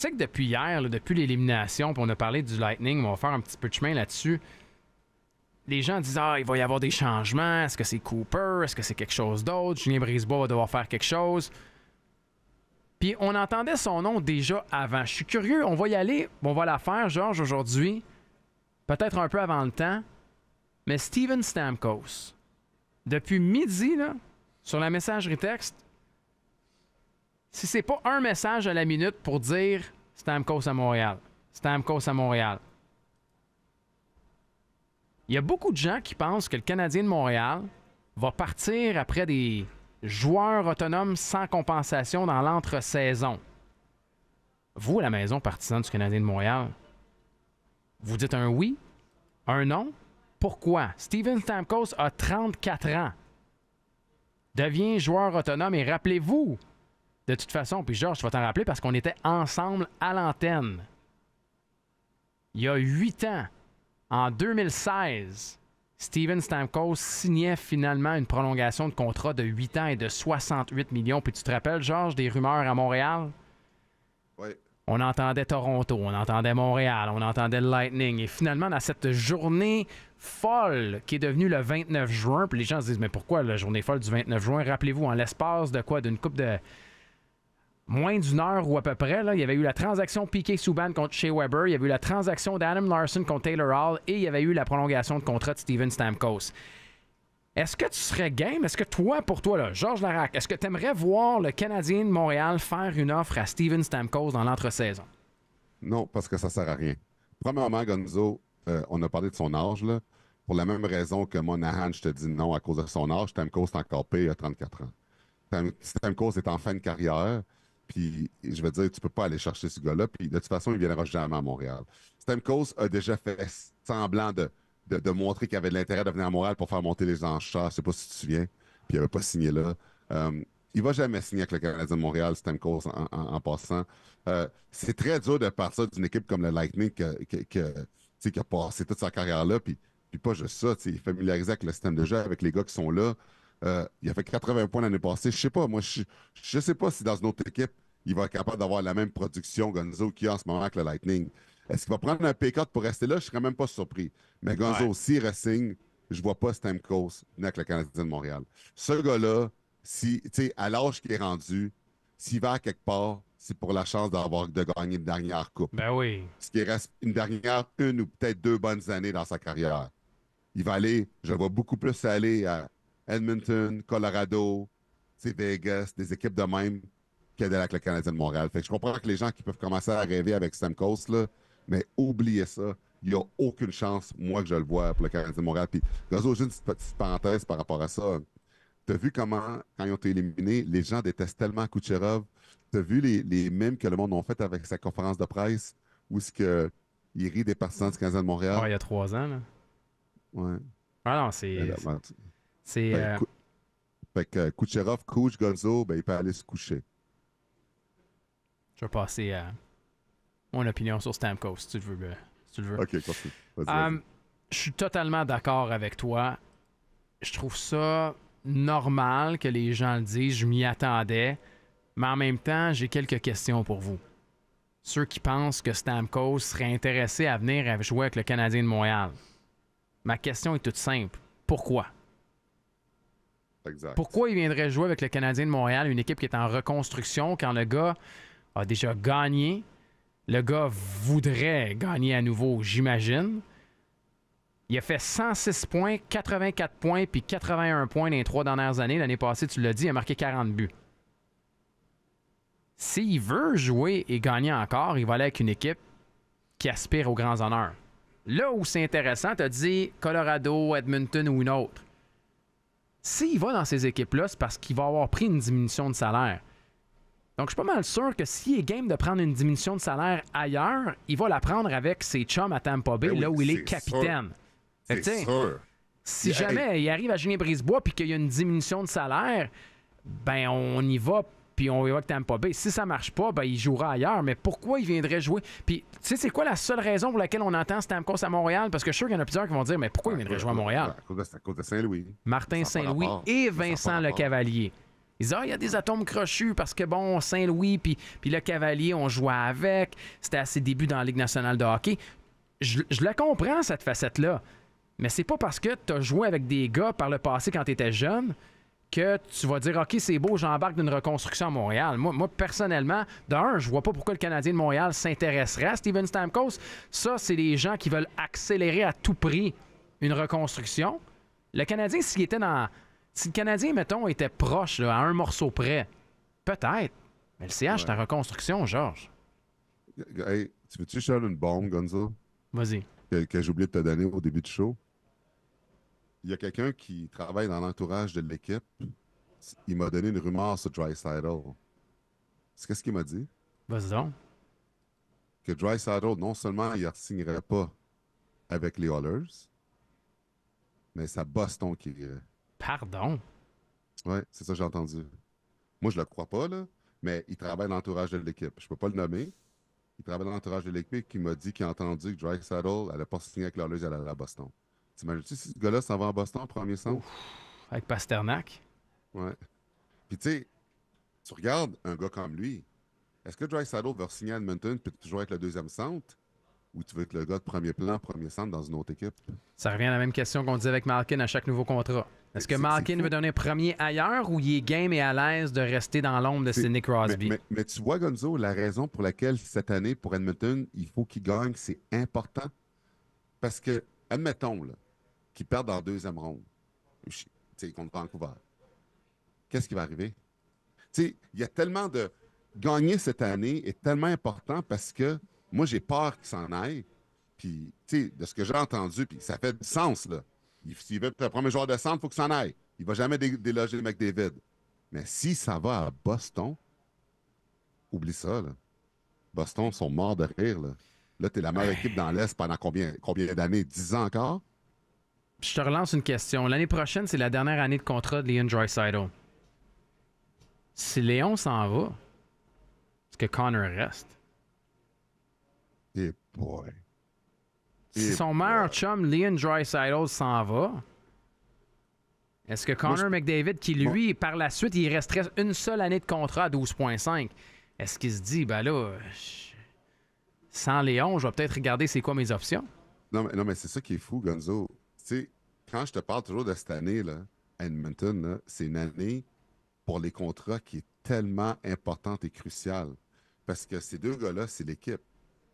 sais que depuis hier, depuis l'élimination, puis on a parlé du Lightning, on va faire un petit peu de chemin là-dessus. Les gens disent Ah, il va y avoir des changements. Est-ce que c'est Cooper Est-ce que c'est quelque chose d'autre Julien Brisebois va devoir faire quelque chose. Puis on entendait son nom déjà avant. Je suis curieux, on va y aller, on va la faire, Georges, aujourd'hui. Peut-être un peu avant le temps. Mais Steven Stamkos, depuis midi, là, sur la messagerie texte, si c'est pas un message à la minute pour dire Stamkos à Montréal, Stamkos à Montréal. Il y a beaucoup de gens qui pensent que le Canadien de Montréal va partir après des joueurs autonomes sans compensation dans l'entre-saison. Vous, à la maison partisan du Canadien de Montréal, vous dites un oui, un non. Pourquoi? Steven Stamkos a 34 ans. Devient joueur autonome et rappelez-vous, de toute façon, puis Georges, tu vas t'en rappeler parce qu'on était ensemble à l'antenne. Il y a 8 ans, en 2016, Steven Stamkos signait finalement une prolongation de contrat de 8 ans et de 68 millions. Puis tu te rappelles, Georges, des rumeurs à Montréal? Oui. On entendait Toronto, on entendait Montréal, on entendait le Lightning. Et finalement, dans cette journée folle qui est devenue le 29 juin, puis les gens se disent, mais pourquoi la journée folle du 29 juin? Rappelez-vous, en l'espace de quoi? D'une coupe de moins d'une heure ou à peu près, là, il y avait eu la transaction Piquet Souban contre Shea Weber, il y avait eu la transaction d'Adam Larson contre Taylor Hall et il y avait eu la prolongation de contrat de Steven Stamkos. Est-ce que tu serais game? Est-ce que toi, pour toi, là, Georges Larac, est-ce que tu aimerais voir le Canadien de Montréal faire une offre à Steven Stamkos dans l'entre-saison? Non, parce que ça sert à rien. Premièrement, Gonzo, euh, on a parlé de son âge, là. Pour la même raison que Monahan, je te dis non à cause de son âge, Stamkos est encore payé à 34 ans. Stamkos est en fin de carrière. Puis, je veux dire, tu peux pas aller chercher ce gars-là. Puis, de toute façon, il viendra jamais à Montréal. Stamkos a déjà fait semblant de, de, montrer qu'il avait de l'intérêt de venir à Montréal pour faire monter les enchères. Je sais pas si tu te souviens. Puis, il avait pas signé là. Euh, il va jamais signer avec le Canadien de Montréal, Stamkos, en, en, passant. Euh, c'est très dur de partir d'une équipe comme le Lightning qui a passé toute sa carrière là. Puis, puis pas juste ça. Il est familiarisé avec le système de jeu, avec les gars qui sont là. Euh, il a fait 80 points l'année passée. Je sais pas, moi, je, je sais pas si dans une autre équipe, il va être capable d'avoir la même production, Gonzo, qu'il a en ce moment avec le Lightning. Est-ce qu'il va prendre un pay pour rester là? Je serais même pas surpris. Mais Gonzo, ouais. s'il re je vois pas Stamkos avec le Canadien de Montréal. Ce gars-là, si, à l'âge qu'il est rendu, s'il va à quelque part, c'est pour la chance d'avoir de gagner une dernière coupe. Ben oui. Ce qui reste une dernière, une ou peut-être deux bonnes années dans sa carrière. Il va aller, je vois beaucoup plus aller à Edmonton, Colorado, Vegas, des équipes de même qu'aider avec le Canadien de Montréal. Fait que je comprends que les gens qui peuvent commencer à rêver avec Stamkos, là, mais oubliez ça. Il n'y a aucune chance, moi, que je le vois pour le Canadien de Montréal. Puis, Gazo, juste une petite parenthèse par rapport à ça. T'as vu comment, quand ils ont été éliminés, les gens détestent tellement Kucherov. T'as vu les, les mêmes que le monde ont fait avec sa conférence de presse où est-ce que il rit des partisans du Canadien de Montréal? Ouais, il y a trois ans, là. Ouais. Ah non, c'est... C'est... Ben, euh... Fait que Kucherov couche Gonzo, ben il peut aller se coucher. Je vais passer à mon opinion sur Stamkos, si tu le veux. Si tu le veux. Ok, continue. Um, je suis totalement d'accord avec toi. Je trouve ça normal que les gens le disent. Je m'y attendais. Mais en même temps, j'ai quelques questions pour vous. Ceux qui pensent que Stamkos serait intéressé à venir jouer avec le Canadien de Montréal. Ma question est toute simple. Pourquoi? Pourquoi il viendrait jouer avec le Canadien de Montréal, une équipe qui est en reconstruction, quand le gars a déjà gagné? Le gars voudrait gagner à nouveau, j'imagine. Il a fait 106 points, 84 points, puis 81 points dans les trois dernières années. L'année passée, tu l'as dit, il a marqué 40 buts. S'il veut jouer et gagner encore, il va aller avec une équipe qui aspire aux grands honneurs. Là où c'est intéressant, tu as dit Colorado, Edmonton ou une autre. S'il va dans ces équipes-là, c'est parce qu'il va avoir pris une diminution de salaire. Donc, je suis pas mal sûr que s'il est game de prendre une diminution de salaire ailleurs, il va la prendre avec ses chums à Tampa Bay, Ben oui, là où il est capitaine. C'est sûr. Si jamais il arrive à Julien Brisebois puis qu'il y a une diminution de salaire, ben on y va puis on va avec Tampa Bay. Si ça marche pas, ben il jouera ailleurs. Mais pourquoi il viendrait jouer? Puis tu sais, c'est quoi la seule raison pour laquelle on entend Stamkos à Montréal? Parce que je suis sûr qu'il y en a plusieurs qui vont dire, mais pourquoi il viendrait jouer à Montréal? À cause de, Saint-Louis. Martin Saint-Louis et Vincent. Le Cavalier. Ils disent, ah, il y a des atomes crochus parce que, bon, Saint-Louis puis, puis le Cavalier, on jouait avec. C'était à ses débuts dans la Ligue nationale de hockey. Je, je le comprends, cette facette-là. Mais c'est pas parce que tu as joué avec des gars par le passé quand tu étais jeune que tu vas dire OK, c'est beau, j'embarque d'une reconstruction à Montréal. Moi, moi personnellement, d'un, je vois pas pourquoi le Canadien de Montréal s'intéresserait à Steven Stamkos. Ça, c'est les gens qui veulent accélérer à tout prix une reconstruction. Le Canadien, s'il était dans. Si le Canadien, mettons, était proche, là, à un morceau près, peut-être. Mais le CH, c'est en reconstruction, Georges. Hey, tu veux-tu chercher une bombe, Gonzo, Vas-y. que, que j'ai oublié de te donner au début du show? Il y a quelqu'un qui travaille dans l'entourage de l'équipe. Il m'a donné une rumeur sur Drysaddle. C'est qu'est-ce qu'il m'a dit? Vas-y donc. Que Drysaddle, non seulement il ne signerait pas avec les Oilers, mais c'est à Boston qu'il irait. Pardon? Ouais, c'est ça que j'ai entendu. Moi, je le crois pas, là, mais il travaille dans l'entourage de l'équipe. Je peux pas le nommer. Il travaille dans l'entourage de l'équipe qui m'a dit qu'il a entendu que Drysaddle n'allait pas signer avec les Oilers, il allait à Boston. T'imagines-tu si ce gars-là s'en va à Boston en premier centre? Avec Pasternak? Ouais. Puis tu sais, tu regardes un gars comme lui, est-ce que Dry Saddle va signer à Edmonton puis toujours être le deuxième centre? Ou tu veux être le gars de premier plan, premier centre dans une autre équipe? Ça revient à la même question qu'on disait avec Malkin à chaque nouveau contrat. Est-ce que Malkin fou. veut donner premier ailleurs ou il est game et à l'aise de rester dans l'ombre de Sidney Crosby? Mais, mais- mais tu vois, Gonzo, la raison pour laquelle cette année, pour Edmonton, il faut qu'il gagne, c'est important. Parce que, admettons, là, qu'il perde en deuxième ronde, tu contre Vancouver, qu'est-ce qui va arriver? Tu il y a tellement de. Gagner cette année est tellement important parce que moi, j'ai peur qu'il s'en aille. Puis, tu sais, de ce que j'ai entendu, puis ça fait du sens, là. Il- S'il veut être le premier joueur de centre, il faut qu'il s'en aille. Il va jamais dé- déloger McDavid. Mais si ça va à Boston, oublie ça, là. Boston sont morts de rire, là. Là, t'es la meilleure équipe dans l'Est pendant combien, combien d'années? 10 ans encore? Je te relance une question. L'année prochaine, c'est la dernière année de contrat de Leon Draisaitl. Si Léon s'en va, est-ce que Connor reste? Eh boy. Si Eh son meilleur chum, Leon Draisaitl, s'en va, est-ce que Connor McDavid, qui lui, par la suite, il resterait une seule année de contrat à 12,5, est-ce qu'il se dit, ben là, je- sans Léon, je vais peut-être regarder c'est quoi mes options? Non, mais, non, mais c'est ça qui est fou, Gonzo. Sais, quand je te parle toujours de cette année, là, Edmonton, c'est une année pour les contrats qui est tellement importante et cruciale. Parce que ces deux gars-là, c'est l'équipe.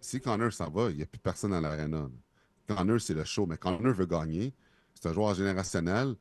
Si Connor s'en va, il n'y a plus personne dans l'arena. là. Connor, c'est le show, mais Connor veut gagner. C'est un joueur générationnel.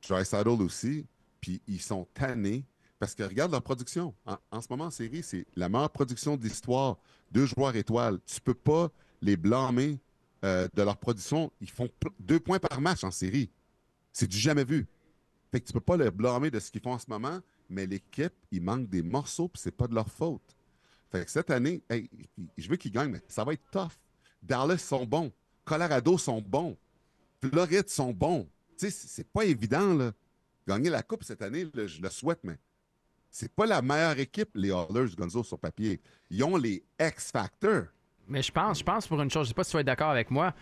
Saddle aussi. Puis ils sont tannés. Parce que regarde leur production. En, ce moment, en série, c'est la meilleure production de l'histoire. Deux joueurs étoiles. Tu peux pas les blâmer euh, de leur production. Ils font deux points par match en série. C'est du jamais vu. Fait que tu peux pas les blâmer de ce qu'ils font en ce moment, mais l'équipe, il manque des morceaux, puis c'est pas de leur faute. Fait que cette année, je veux qu'ils gagnent, mais ça va être tough. Dallas sont bons. Colorado sont bons. Floride sont bons. Tu sais, c'est pas évident, là. Gagner la Coupe cette année, je le souhaite, mais c'est pas la meilleure équipe, les Oilers, Gonzo, sur papier. Ils ont les X-Factors. Mais je pense, je pense pour une chose, je sais pas si tu vas être d'accord avec moi.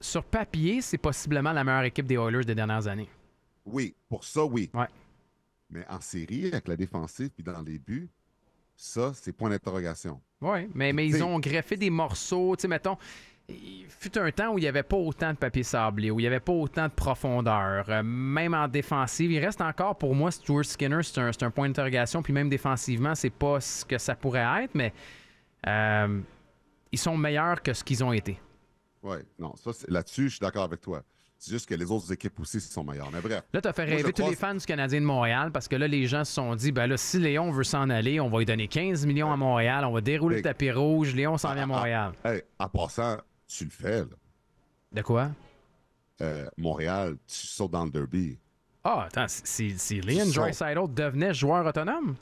Sur papier, c'est possiblement la meilleure équipe des Oilers des dernières années. Oui, pour ça, oui. Ouais. Mais en série, avec la défensive puis dans les buts, ça, c'est point d'interrogation. Oui, mais, mais ils ont greffé des morceaux. Tu sais, mettons, il fut un temps où il n'y avait pas autant de papier sablé, où il n'y avait pas autant de profondeur, euh, même en défensive. Il reste encore, pour moi, Stuart Skinner, c'est un, c'est un point d'interrogation. Puis même défensivement, c'est pas ce que ça pourrait être, mais euh, ils sont meilleurs que ce qu'ils ont été. Oui, non, ça, là-dessus, je suis d'accord avec toi. C'est juste que les autres équipes aussi sont meilleures. Mais bref, Là, tu as fait Moi, rêver tous crois- les fans du Canadien de Montréal parce que là, les gens se sont dit ben là, si Léon veut s'en aller, on va lui donner 15 millions à Montréal, on va dérouler le tapis rouge, Léon s'en vient à Ah, ah, Montréal. hey, en passant, tu le fais, là. De quoi? Euh, Montréal, tu sautes dans le derby. Ah, attends, si, si Leon sautes. Draisaitl devenait joueur autonome,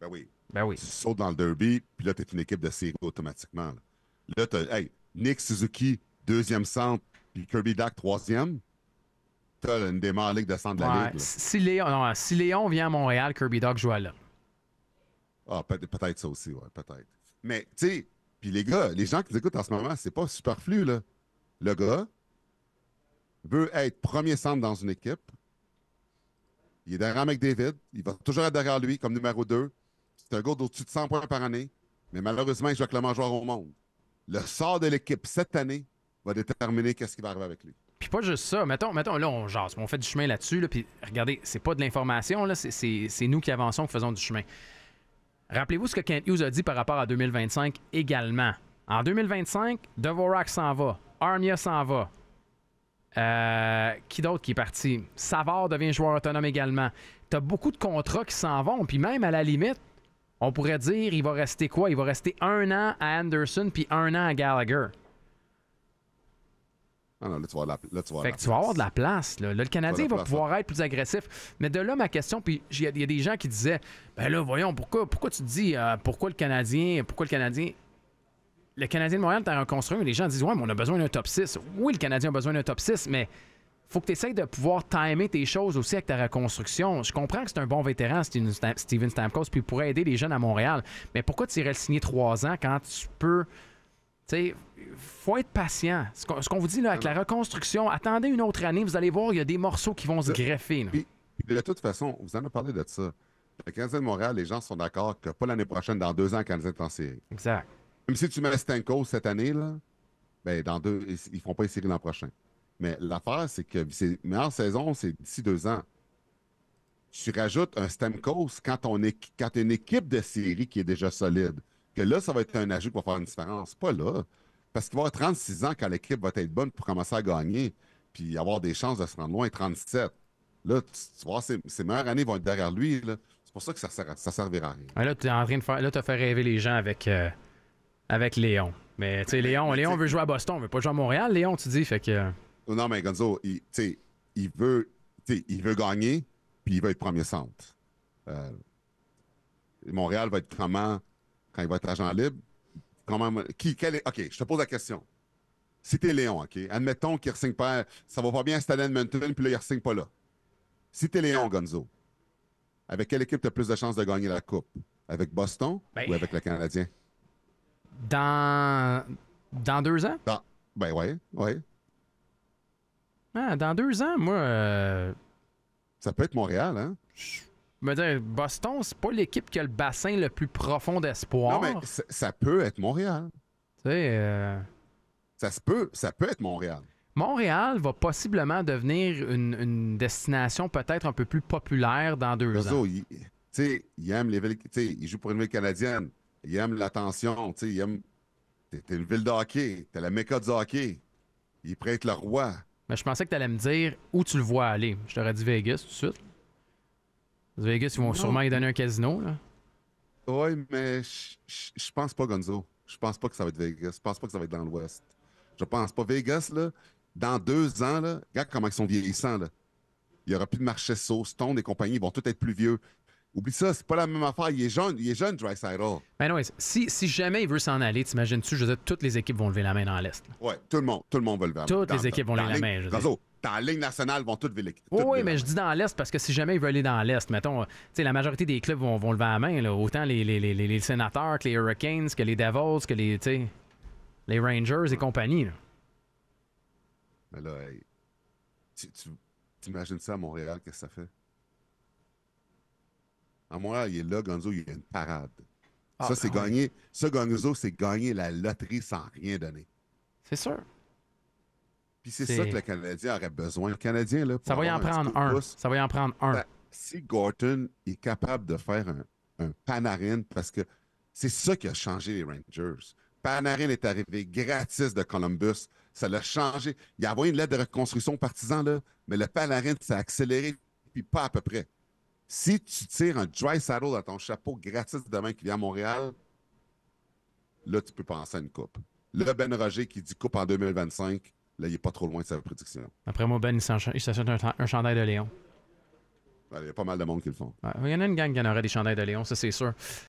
Ben oui. ben oui. Tu sautes dans le derby, puis là, tu es une équipe de série automatiquement. Là, Là, tu as Nick Suzuki, deuxième centre, puis Kirby Dak, troisième. Tu as une des meilleures ligues de centre de la Ouais, ligue. là. si, Léon, non, si Léon vient à Montréal, Kirby Dog joue là. Ah, peut- peut-être ça aussi, ouais, peut-être. Mais, tu sais, puis les gars, les gens qui nous écoutent en ce moment, c'est pas superflu, là. Le gars veut être premier centre dans une équipe, Il est derrière McDavid. Il va toujours être derrière lui comme numéro 2. C'est un gars d'au-dessus de 100 points par année. Mais malheureusement, il joue avec le meilleur joueur au monde. Le sort de l'équipe cette année va déterminer qu'est-ce qui va arriver avec lui. Puis pas juste ça. Mettons, mettons là, on jase. On fait du chemin là-dessus. Là, puis regardez, c'est pas de l'information. là, c'est- nous qui avançons, qui faisons du chemin. Rappelez-vous ce que Kent Hughes a dit par rapport à 2025 également. En 2025, Dvorak s'en va. Armia s'en va. Euh, qui d'autre qui est parti? Savard devient joueur autonome également. T'as beaucoup de contrats qui s'en vont. Puis même à la limite, on pourrait dire il va rester quoi? Il va rester un an à Anderson puis un an à Gallagher. Ah non, là, tu vas avoir de la, là, tu vas avoir Fait que tu vas avoir de la place. Là, Là, le Canadien va pouvoir être plus agressif. Mais de là, ma question, puis il y, a il y a des gens qui disaient Ben là, voyons, pourquoi, pourquoi tu te dis euh, pourquoi le Canadien, pourquoi le Canadien. Le Canadien de Montréal t'a reconstruit, mais les gens disent Ouais, mais on a besoin d'un top 6. Oui, le Canadien a besoin d'un top 6, mais faut que tu essayes de pouvoir timer tes choses aussi avec ta reconstruction. Je comprends que c'est un bon vétéran, Steven Stam- Steven Stamkos, puis il pourrait aider les jeunes à Montréal. Mais pourquoi tu irais le signer trois ans quand tu peux. Tu sais, faut être patient. Ce qu'on vous dit là, avec la reconstruction, attendez une autre année, vous allez voir, il y a des morceaux qui vont se greffer. là. Puis, de toute façon, vous en avez parlé de ça. Le Canadien de Montréal, les gens sont d'accord que pas l'année prochaine, dans deux ans, le Canadien est en série. Exact. Même si tu mets Stanko cette année, là, ben, dans deux, ils, ils feront pas les séries l'an prochain. Mais l'affaire, c'est que c'est meilleure saison, c'est d'ici deux ans. Tu rajoutes un Stamkos quand on est quand t'as une équipe de série qui est déjà solide. Que là, ça va être un ajout qui va faire une différence. Pas là. Parce qu'il va avoir 36 ans quand l'équipe va être bonne pour commencer à gagner, puis avoir des chances de se rendre loin, 37. Là, tu, tu vois, ses, ses meilleures années vont être derrière lui. C'est pour ça que ça ne ça servira à rien. Ouais, Là, tu es en train de faire. Là, tu as fait rêver les gens avec, euh, avec Léon. Mais tu sais, Léon, Léon veut jouer à Boston, il veut pas jouer à Montréal, Léon, tu dis. Fait que. Non, mais Gonzo, il, il, veut, il veut gagner, puis il veut être premier centre. Euh, Montréal va être comment quand il va être agent libre? Comment, qui, quel est- OK, je te pose la question. Si t'es Léon, OK, admettons qu'il ne pas, ça va pas bien installer Edmonton, puis là, il ne pas là. Si t'es Léon, Gonzo, avec quelle équipe tu as plus de chances de gagner la Coupe? Avec Boston Ben- ou avec le Canadien? Dans. Dans deux ans? Ben ouais, ouais. Ah, dans deux ans, moi. euh, Ça peut être Montréal, hein? je me dire, Boston, c'est pas l'équipe qui a le bassin le plus profond d'espoir. Non, mais ça- peut être Montréal. Tu sais, euh, Ça se peut, ça peut être Montréal. Montréal va possiblement devenir une, une destination peut-être un peu plus populaire dans deux ans. Tu sais, il aime les villes, tu sais, il joue pour une ville canadienne. Il aime l'attention, tu sais, il aime. T'es une ville de hockey, t'es la méca du hockey. Il est prêt à être le roi. Mais je pensais que tu allais me dire où tu le vois aller. Je t'aurais dit Vegas tout de suite. Vegas, ils vont Non. sûrement y donner un casino. Là. Oui, mais je- pense pas, Gonzo. Je pense pas que ça va être Vegas. Je pense pas que ça va être dans l'Ouest. Je pense pas. Vegas, là, dans deux ans, là, regarde comment ils sont vieillissants, là. Il y aura plus de marché sauce, Stone et compagnie, ils vont tous être plus vieux. Oublie ça, c'est pas la même affaire. Il est jeune, il est jeune, Dreisaitl. Ben non, si, si jamais il veut s'en aller, t'imagines-tu, je veux dire, toutes les équipes vont lever la main dans l'Est. Ouais, tout le monde, tout le monde va le faire. Toutes Dans- les équipes vont lever la main, je veux dire. Dans la ligne nationale, vont toutes lever l'équipe. Oui, toutes oui, lever mais la je main. dis dans l'Est parce que si jamais il veut aller dans l'Est, mettons, tu sais, la majorité des clubs vont, vont lever la main, là, autant les, les, les, les sénateurs que les Hurricanes, que les Devils, que les, Rangers et compagnie. là. Mais là, hey, tu, tu, t'imagines ça à Montréal, qu'est-ce que ça fait? À Montréal, il est là, Gonzo, il y a une parade. Ah, ça, c'est ouais. gagner. Ça, Gonzo, c'est gagner la loterie sans rien donner. C'est sûr. Puis c'est ça que le Canadien aurait besoin. Le Canadien, là, pour Ça va y en prendre un. Ça va y en prendre un. Si Gorton est capable de faire un, un Panarin, parce que c'est ça qui a changé les Rangers. Panarin est arrivé gratis de Columbus. Ça l'a changé. Il a envoyé une lettre de reconstruction aux partisans, là, mais le Panarin, ça a accéléré, puis pas à peu près. Si tu tires un dry saddle dans ton chapeau gratis demain qui vient à Montréal, là, tu peux penser à une coupe. Le Ben Roger qui dit coupe en 2025, là, il n'est pas trop loin de sa prédiction. Après moi, Ben, il s'achète un, un chandail de Léon. Il y a pas mal de monde qui le font. Ouais, Il y en a une gang qui en aurait des chandails de Léon, ça c'est sûr.